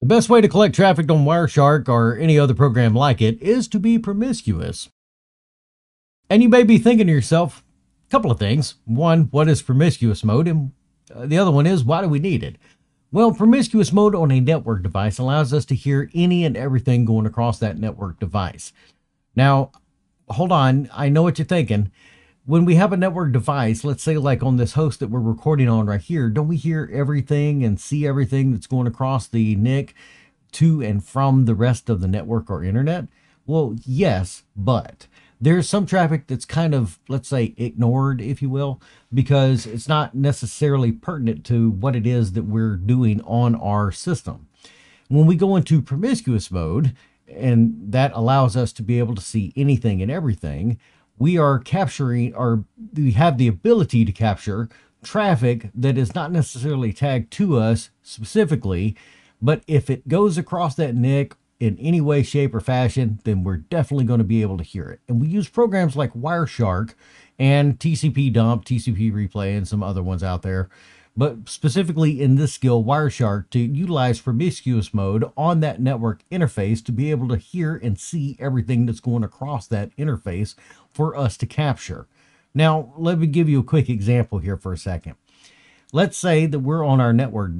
The best way to collect traffic on Wireshark or any other program like it is to be promiscuous. And you may be thinking to yourself, a couple of things. One, what is promiscuous mode? And uh, the other one is, why do we need it? Well, promiscuous mode on a network device allows us to hear any and everything going across that network device. Now, hold on, I know what you're thinking when we have a network device, let's say like on this host that we're recording on right here, don't we hear everything and see everything that's going across the NIC to and from the rest of the network or internet? Well, yes, but there's some traffic that's kind of, let's say, ignored, if you will, because it's not necessarily pertinent to what it is that we're doing on our system. When we go into promiscuous mode, and that allows us to be able to see anything and everything, we are capturing or we have the ability to capture traffic that is not necessarily tagged to us specifically, but if it goes across that NIC in any way, shape, or fashion, then we're definitely going to be able to hear it. And we use programs like Wireshark and TCP dump, TCP replay, and some other ones out there but specifically in this skill, Wireshark, to utilize promiscuous mode on that network interface to be able to hear and see everything that's going across that interface for us to capture. Now, let me give you a quick example here for a second. Let's say that we're on our network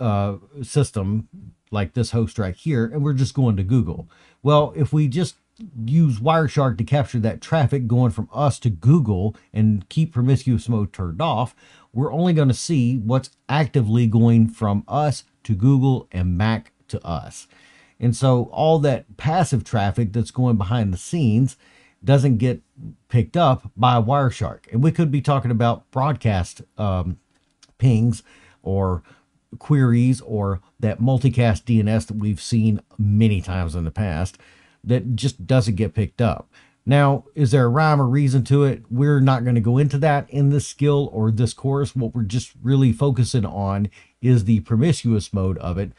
uh, system, like this host right here, and we're just going to Google. Well, if we just use Wireshark to capture that traffic going from us to Google and keep promiscuous mode turned off, we're only going to see what's actively going from us to Google and back to us. And so all that passive traffic that's going behind the scenes doesn't get picked up by Wireshark. And we could be talking about broadcast um, pings or queries or that multicast DNS that we've seen many times in the past that just doesn't get picked up. Now, is there a rhyme or reason to it? We're not going to go into that in this skill or this course. What we're just really focusing on is the promiscuous mode of it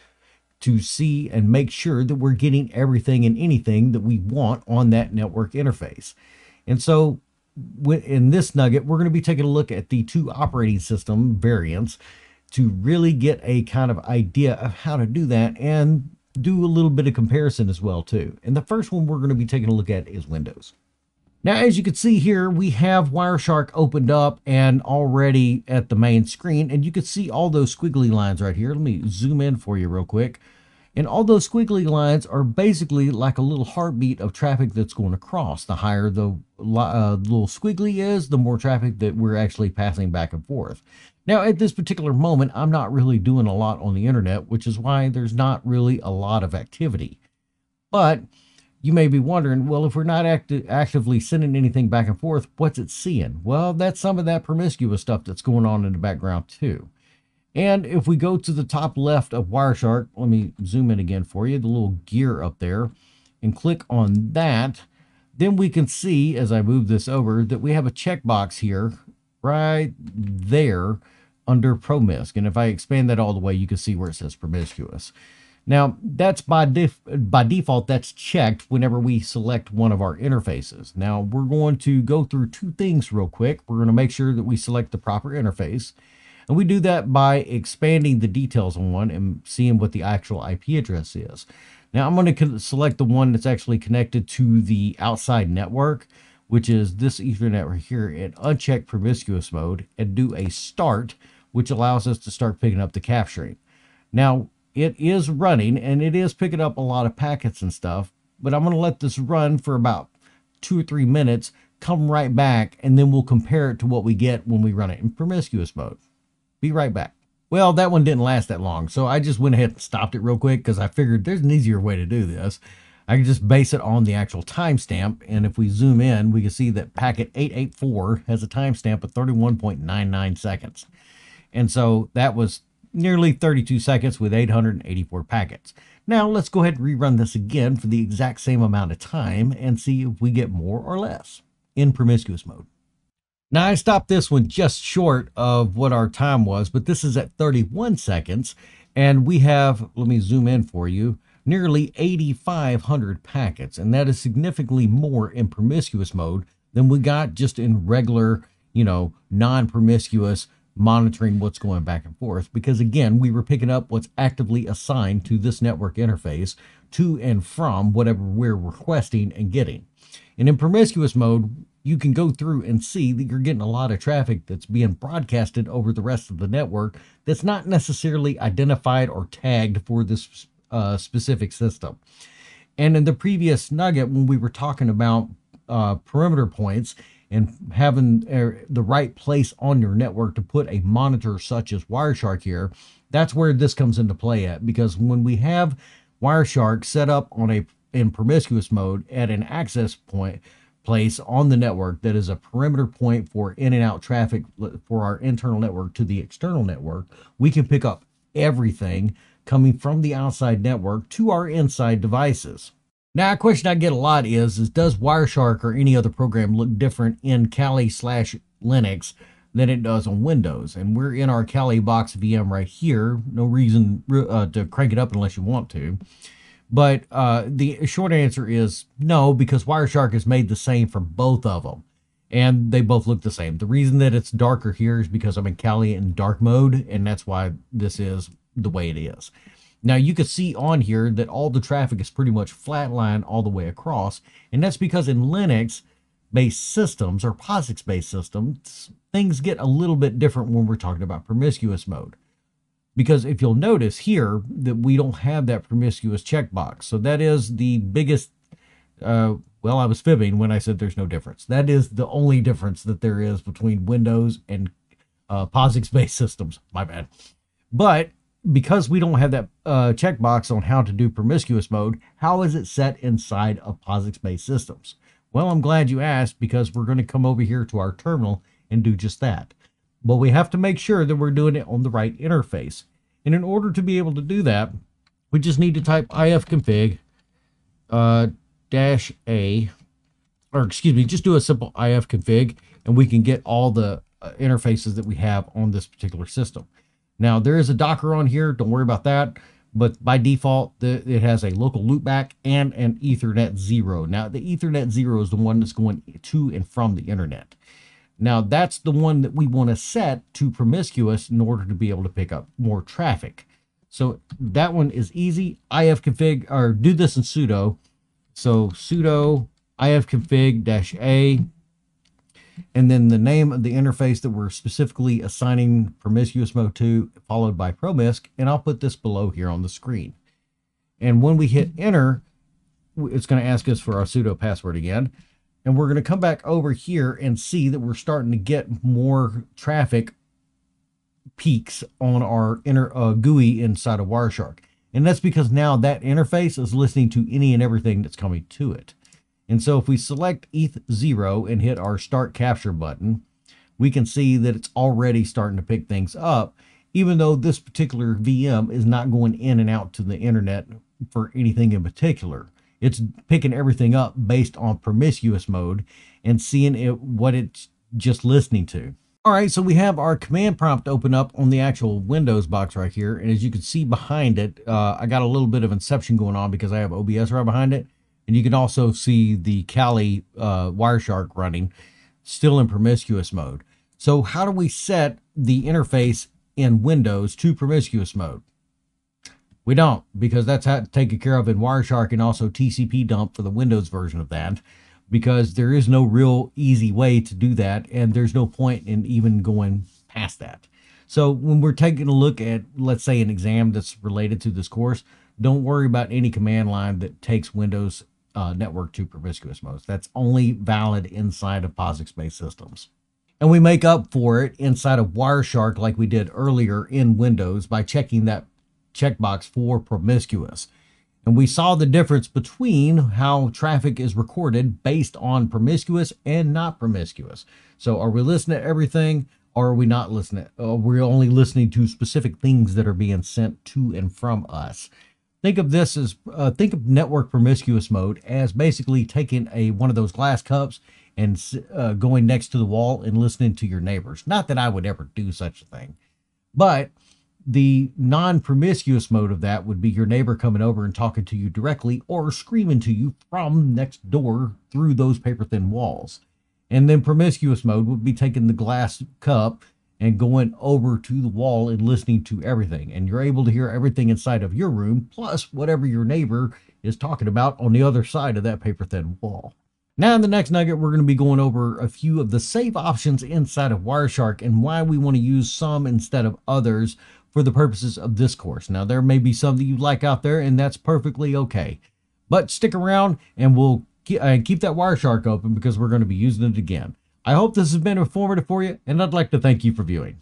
to see and make sure that we're getting everything and anything that we want on that network interface. And so in this nugget, we're going to be taking a look at the two operating system variants to really get a kind of idea of how to do that and do a little bit of comparison as well too. And the first one we're going to be taking a look at is Windows. Now, as you can see here, we have Wireshark opened up and already at the main screen, and you can see all those squiggly lines right here. Let me zoom in for you real quick. And all those squiggly lines are basically like a little heartbeat of traffic that's going across. The higher the uh, little squiggly is, the more traffic that we're actually passing back and forth. Now, at this particular moment, I'm not really doing a lot on the internet, which is why there's not really a lot of activity. But you may be wondering, well, if we're not acti- actively sending anything back and forth, what's it seeing? Well, that's some of that promiscuous stuff that's going on in the background, too. And if we go to the top left of Wireshark, let me zoom in again for you, the little gear up there, and click on that, then we can see as I move this over that we have a checkbox here right there under promisc. And if I expand that all the way, you can see where it says promiscuous. Now, that's by, def by default, that's checked whenever we select one of our interfaces. Now, we're going to go through two things real quick. We're going to make sure that we select the proper interface. And we do that by expanding the details on one and seeing what the actual IP address is. Now I'm going to select the one that's actually connected to the outside network, which is this Ethernet right here in unchecked promiscuous mode and do a start, which allows us to start picking up the capturing. Now it is running and it is picking up a lot of packets and stuff, but I'm going to let this run for about two or three minutes, come right back, and then we'll compare it to what we get when we run it in promiscuous mode. Be right back. Well, that one didn't last that long, so I just went ahead and stopped it real quick because I figured there's an easier way to do this. I can just base it on the actual timestamp, and if we zoom in, we can see that packet 884 has a timestamp of 31.99 seconds. And so that was nearly 32 seconds with 884 packets. Now let's go ahead and rerun this again for the exact same amount of time and see if we get more or less in promiscuous mode. Now I stopped this one just short of what our time was, but this is at 31 seconds and we have, let me zoom in for you, nearly 8,500 packets. And that is significantly more in promiscuous mode than we got just in regular, you know, non-promiscuous monitoring what's going back and forth because again we were picking up what's actively assigned to this network interface to and from whatever we're requesting and getting and in promiscuous mode you can go through and see that you're getting a lot of traffic that's being broadcasted over the rest of the network that's not necessarily identified or tagged for this uh, specific system and in the previous nugget when we were talking about uh, perimeter points and having uh, the right place on your network to put a monitor such as Wireshark here, that's where this comes into play at. Because when we have Wireshark set up on a in promiscuous mode at an access point place on the network that is a perimeter point for in and out traffic for our internal network to the external network, we can pick up everything coming from the outside network to our inside devices. Now, a question I get a lot is, is does Wireshark or any other program look different in Kali slash Linux than it does on Windows? And we're in our Kali box VM right here. No reason uh, to crank it up unless you want to. But uh, the short answer is no, because Wireshark is made the same for both of them. And they both look the same. The reason that it's darker here is because I'm in Kali in dark mode, and that's why this is the way it is. Now you can see on here that all the traffic is pretty much flatline all the way across. And that's because in Linux based systems or POSIX based systems, things get a little bit different when we're talking about promiscuous mode. Because if you'll notice here that we don't have that promiscuous checkbox. So that is the biggest, uh, well, I was fibbing when I said there's no difference. That is the only difference that there is between Windows and uh, POSIX based systems. My bad. But because we don't have that uh, checkbox on how to do promiscuous mode, how is it set inside of POSIX-based systems? Well, I'm glad you asked because we're going to come over here to our terminal and do just that. But we have to make sure that we're doing it on the right interface. And in order to be able to do that, we just need to type ifconfig uh, dash A, or excuse me, just do a simple ifconfig and we can get all the uh, interfaces that we have on this particular system. Now, there is a Docker on here. Don't worry about that. But by default, the, it has a local loopback and an Ethernet 0. Now, the Ethernet 0 is the one that's going to and from the internet. Now, that's the one that we want to set to promiscuous in order to be able to pick up more traffic. So that one is easy. ifconfig, or do this in sudo. So sudo ifconfig-a and then the name of the interface that we're specifically assigning promiscuous mode to, followed by promisc, and I'll put this below here on the screen. And when we hit enter, it's going to ask us for our sudo password again. And we're going to come back over here and see that we're starting to get more traffic peaks on our inner uh, GUI inside of Wireshark. And that's because now that interface is listening to any and everything that's coming to it. And so if we select ETH0 and hit our start capture button, we can see that it's already starting to pick things up, even though this particular VM is not going in and out to the internet for anything in particular. It's picking everything up based on promiscuous mode and seeing it, what it's just listening to. All right, so we have our command prompt open up on the actual Windows box right here. And as you can see behind it, uh, I got a little bit of inception going on because I have OBS right behind it. And you can also see the Kali uh, Wireshark running still in promiscuous mode. So how do we set the interface in Windows to promiscuous mode? We don't, because that's how taken care of in Wireshark and also TCP dump for the Windows version of that, because there is no real easy way to do that, and there's no point in even going past that. So when we're taking a look at, let's say, an exam that's related to this course, don't worry about any command line that takes Windows uh, network to promiscuous modes. That's only valid inside of POSIX-based systems. And we make up for it inside of Wireshark like we did earlier in Windows by checking that checkbox for promiscuous. And we saw the difference between how traffic is recorded based on promiscuous and not promiscuous. So are we listening to everything or are we not listening? Are we only listening to specific things that are being sent to and from us? Think of this as uh, think of network promiscuous mode as basically taking a one of those glass cups and uh, going next to the wall and listening to your neighbors. Not that I would ever do such a thing, but the non-promiscuous mode of that would be your neighbor coming over and talking to you directly or screaming to you from next door through those paper thin walls. And then promiscuous mode would be taking the glass cup and going over to the wall and listening to everything. And you're able to hear everything inside of your room, plus whatever your neighbor is talking about on the other side of that paper thin wall. Now, in the next nugget, we're going to be going over a few of the save options inside of Wireshark and why we want to use some instead of others for the purposes of this course. Now, there may be some that you like out there, and that's perfectly okay. But stick around and we'll uh, keep that Wireshark open because we're going to be using it again. I hope this has been informative for you, and I'd like to thank you for viewing.